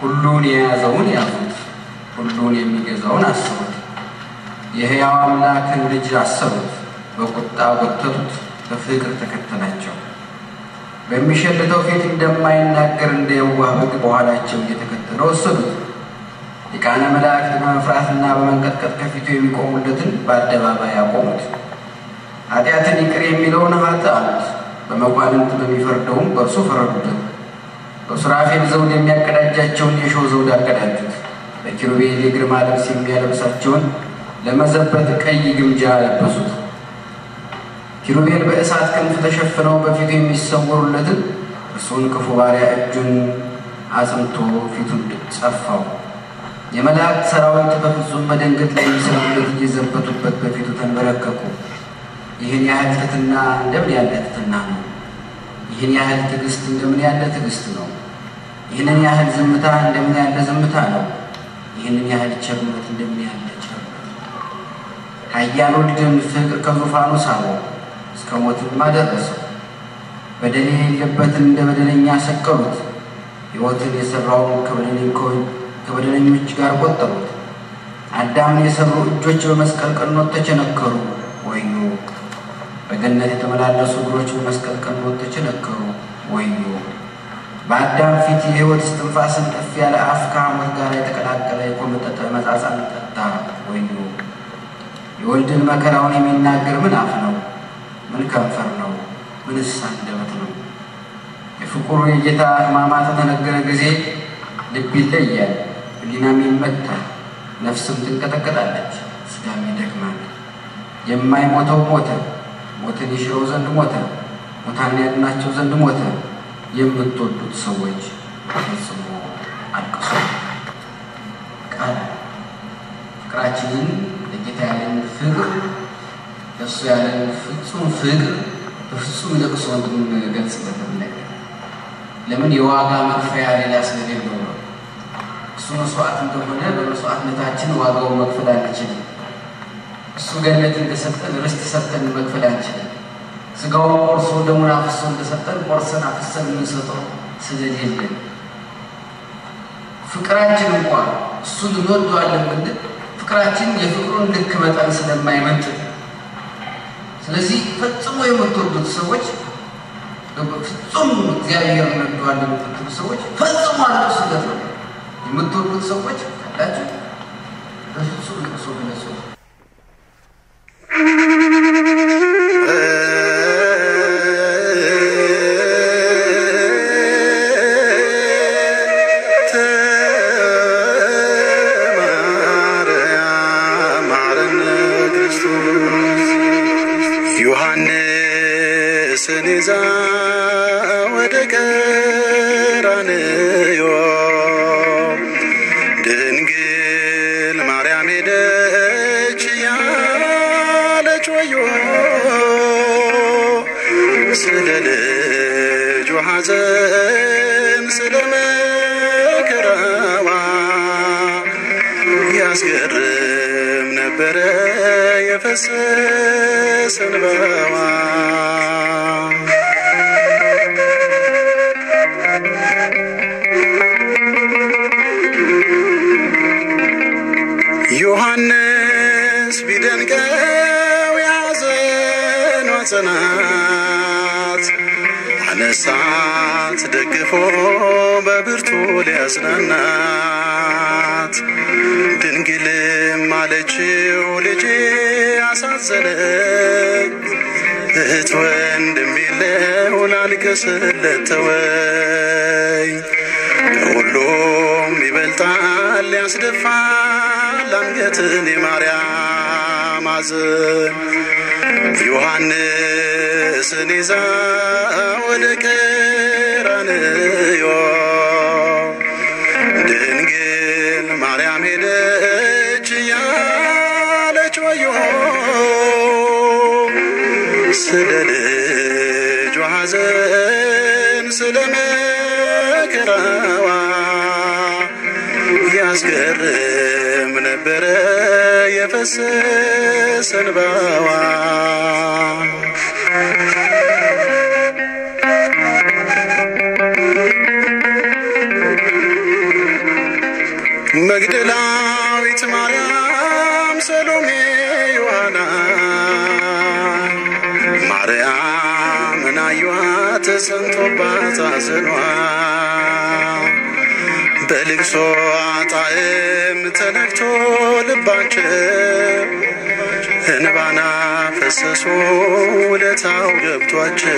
ሁሉን የያዘውን ያዙት፣ ሁሉን የሚገዛውን አስቡት። የሕያው አምላክን ልጅ አሰቡት፣ በቁጣ ጎተቱት፣ በፍቅር ተከተላቸው። በሚሸልተው ፊት እንደማይናገር እንደ የዋህ በግ በኋላቸው እየተከተለ ወሰዱት። ሊቃነ መላእክት በመፍራትና በመንቀጥቀጥ ከፊቱ የሚቆሙለትን በአደባባይ ያቆሙት። ኃጢአትን ይቅር የሚለውን ሀጥ አሉት። በመኳንንት በሚፈርደውም በእርሱ ፈረዱበት። በሱራፌል ዘውድ የሚያቀዳጃቸውን የሾህ ዘውድ አቀዳጁት። በኪሩቤል የግርማ ልብስ የሚያለብሳቸውን ለመዘበት ቀይ ግምጃ ለበሱት። ኪሩቤል በእሳት ክንፍ ተሸፍነው በፊቱ የሚሰወሩለትን እርሱን ክፉ ባሪያ እጁን አጽንቶ ፊቱን ጸፋው። የመላእክት ሰራዊት በፍጹም መደንገጥ ላይ የሚሰሩበት እየዘበቱበት በፊቱ ተንበረከኩ። ይህን ያህል ትሕትና እንደምን ያለ ትሕትና ነው! ይህን ያህል ትዕግስት እንደምን ያለ ትዕግስት ነው! ይህንን ያህል ዝምታ እንደምን ያለ ዝምታ ነው! ይህንን ያህል ቸርነት እንደምን ያለ ቸርነት ነው! ወልድን ፍቅር ከዙፋኑ ሳበው፣ እስከ ሞትም አደረሰው። በደል የሌለበትን እንደ በደለኛ ሰቀሉት። ሕይወትን የሠራውን ከበደለኞች ጋር ቆጠሩት። አዳምን የሠሩ እጆች በመስቀል ቀኖት ተቸነከሩ።! በገነት የተመላለሱ እግሮች በመስቀል ቀኖት ተቸነከሩ። ወዮ! በአዳም ፊት የሕይወት እስትንፋስን እፍ ያለ አፍ ከሐሞት ጋር የተቀላቀለ የኮመጠጠ መጻጻን ጠጣ። ወዮ! የወልድን መከራውን የሚናገር ምን አፍ ነው? ምን ከንፈር ነው? ምንስ አንደበት ነው? የፍቁሩ የጌታ ሕማማት በተነገረ ጊዜ ልብ ይለያል፣ ሕሊናም ይመታል፣ ነፍስም ትንቀጠቀጣለች፣ ሥጋም ይደክማል። የማይሞተው ሞተ፣ ሞትን ይሽረው ዘንድ ሞተ፣ ሙታን ያድናቸው ዘንድ ሞተ። የምትወዱት ሰዎች ፈጽሞ አልቅሱ። ቃል ፍቅራችንን ለጌታ ያለን ፍቅር ለእሱ ያለን ፍጹም ፍቅር በፍጹም ለቅሶ እንድንገልጽበት ነገር ለምን የዋጋ መክፈያ ሌላ ስለሌለው ነው። እሱ መስዋዕት እንደሆነ በመስዋዕትነታችን ዋጋውን መክፈል አንችልም። እሱ ገነት እንደሰጠን ርስት ሰጠን አንችልም። ስጋውን ቆርሶ ደሙን አፍሶ እንደሰጠን ቆርሰን አፍሰን የምንሰጠው ስለሌለን ፍቅራችን እንኳ እሱን እንወደዋለን ምንድን ፍቅራችን የፍቅሩን ልክ መጠን ስለማይመጥን ስለዚህ ፈጽሞ የምትወዱት ሰዎች ፍጹም እግዚአብሔር እንወደዋለን የምትሉ ሰዎች ፈጽሞ አልቅሱለት ነው። የምትወዱት ሰዎች ካላችሁ በፍጹም ልቅሶ ግለጹ። ድንግል ማርያም ሄደች ያለች ወዮ ስለ ልጇ ሐዘን ስለ መከራዋ ያስገርም ነበረ የፈሰሰ እንባዋ። ጽናት አነሳት ደግፎ በብርቱ ሊያጽናናት። ድንግልም አለችው ልጄ አሳዘነኝ። እህት ወንድም የለው ላልቅስለት ተወኝ ከሁሉም ይበልጣል ያስደፋል አንገትን የማርያም ሐዘን ዮሐንስን ይዛ ወደ ቀራንዮ ድንግል ማርያም ሄደች ያለች ወዮ ስለ ልጇ ሐዘን ስለ መከራዋ ያስገርም ነበረ የፈሰሰ እንባዋ። መግደላዊት ማርያም፣ ሰሎሜ፣ ዮሐና ማርያምን አዩአት ተሰምቶባት አዘኗ በልቅሶ ጣዕም ተነክቶ ልባቸው እንባና ፈሰሱ ውለታው ገብቷቸው።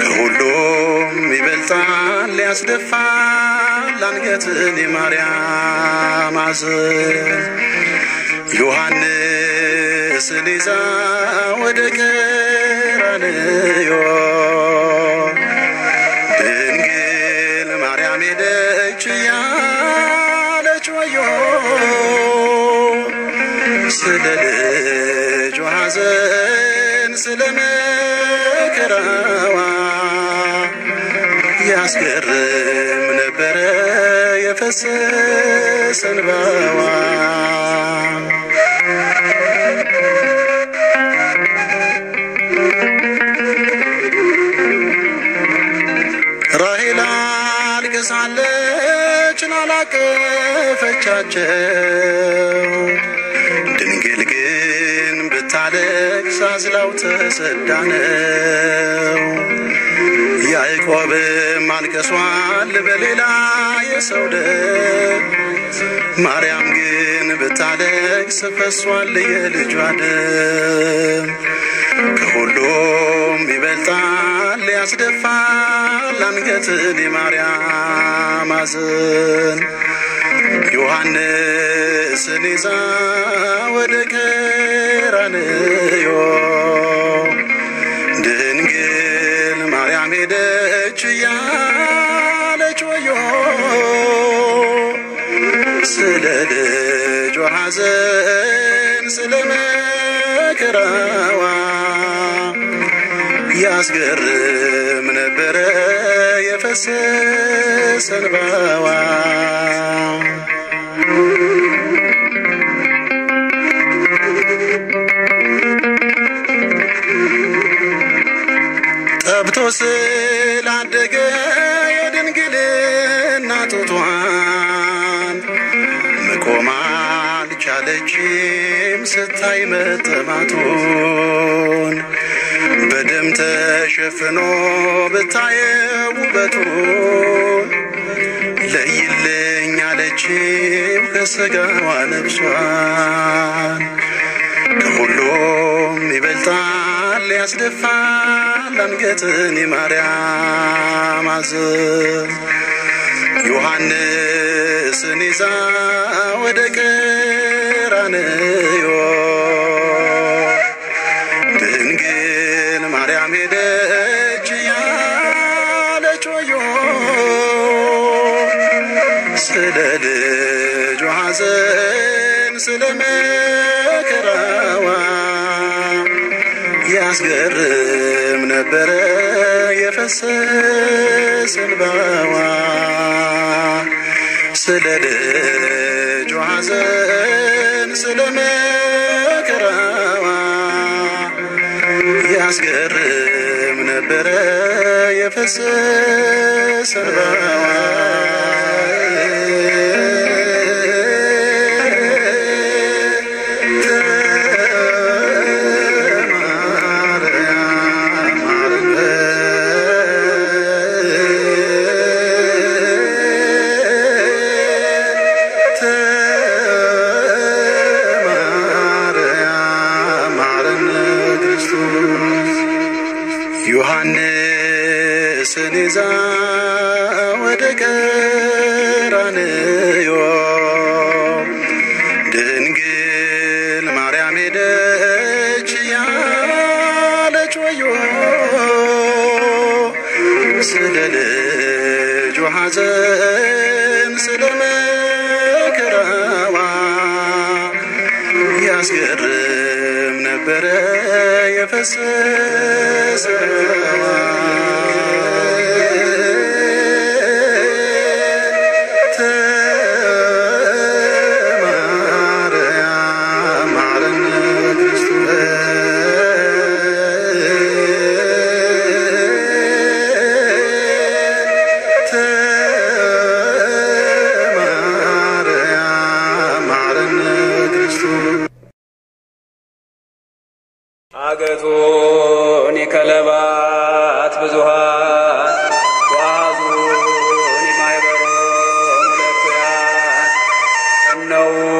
ከሁሉም ይበልጣል ያስደፋል አንገትን የማርያም ሐዘን ዮሐንስን ይዛ ወደ ቀራንዮ ያስገርም ነበረ የፈሰሰ እንባዋ። ራሔል አልቅሳለች ላላቀፈቻቸው ድንግል ግን ብታለቅስ አዝላው ተሰዳ ነው። ያዕቆብም አልቅሷል በሌላ የሰው ደም፣ ማርያም ግን ብታለቅስ ፈሷል የልጇ ደም። ከሁሉም ይበልጣል ያስደፋል አንገትን የማርያም ሐዘን ዮሐንስን ይዛ ወደ ቀራንዮ ስለ ልጇ ሐዘን ስለ መከራዋ ያስገርም ነበረ የፈሰሰ እንባዋ። ጠብቶ ስላደገ የድንግልና ጡቷን አልቻለችም ስታይ መጠማቱን በደም ተሸፍኖ ብታየው ውበቱን ለይልኝ አለችው ከሥጋዋ ነብሷን ከሁሉም ይበልጣል ያስደፋል አንገትን የማርያም ሐዘን ዮሐንስን ይዛ ወደ ቀራንዮ ድንግል ማርያም ሄደች እያለች ወዮ ስለ ልጇ ሐዘን ስለ መከራዋ ያስገርም ነበረ የፈሰሰ እንባዋ ስለ ልጇ ሐዘን ያስገርም ነበረ የፈሰሰ ስለ ልጇ ሐዘን ስለ መከራዋ ያስገርም ነበረ የፈሰሰ know.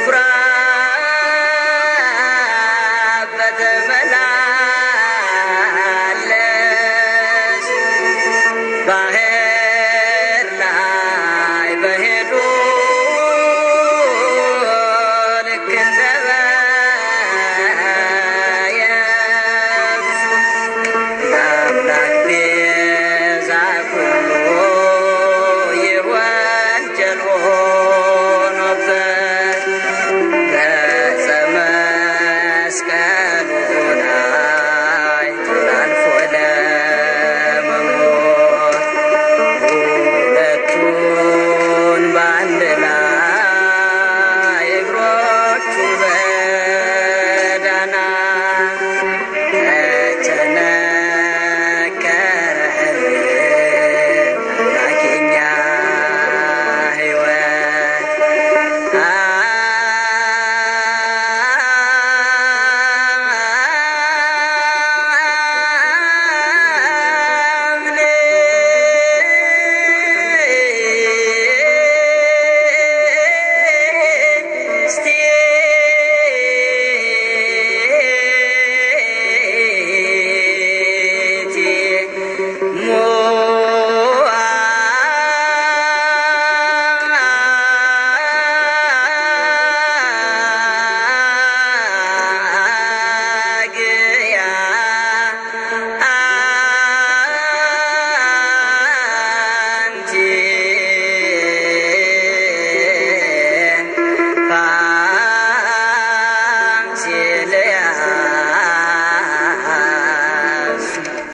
Sufra